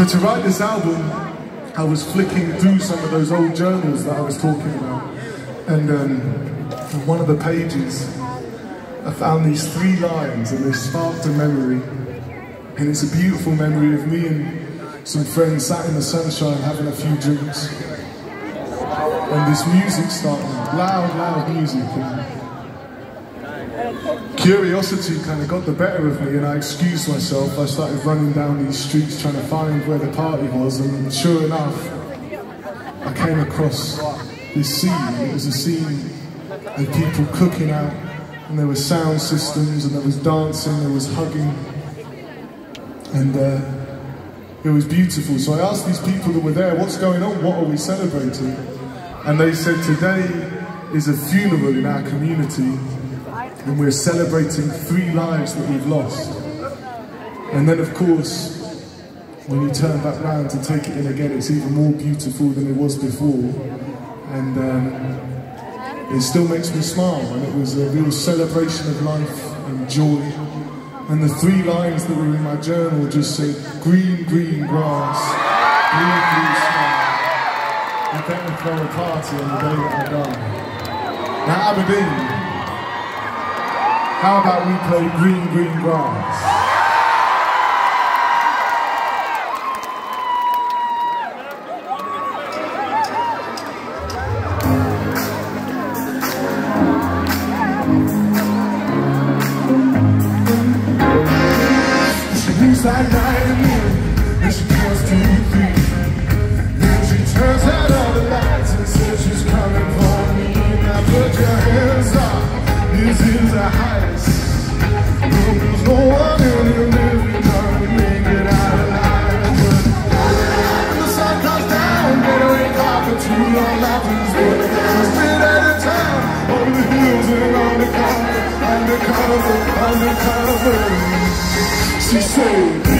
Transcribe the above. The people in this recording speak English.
So to write this album, I was flicking through some of those old journals that I was talking about. And um, on one of the pages, I found these three lines and they sparked a memory. And it's a beautiful memory of me and some friends sat in the sunshine having a few drinks. And this music started, loud, loud music. And curiosity kind of got the better of me and I excused myself. I started running down these streets trying to find where the party was and sure enough, I came across this scene. It was a scene of people cooking out and there were sound systems and there was dancing, there was hugging and uh, it was beautiful. So I asked these people that were there, what's going on? What are we celebrating? And they said, today is a funeral in our community and we're celebrating three lives that we've lost. And then, of course, when you turn back round to take it in again, it's even more beautiful than it was before. And um, it still makes me smile, and it was a real celebration of life and joy. And the three lines that were in my journal just said, green, green grass, blue, blue sky. You better throw a party on the day that I die. Now, Aberdeen, how about we play Green Green Grass? She moves undercover. She said,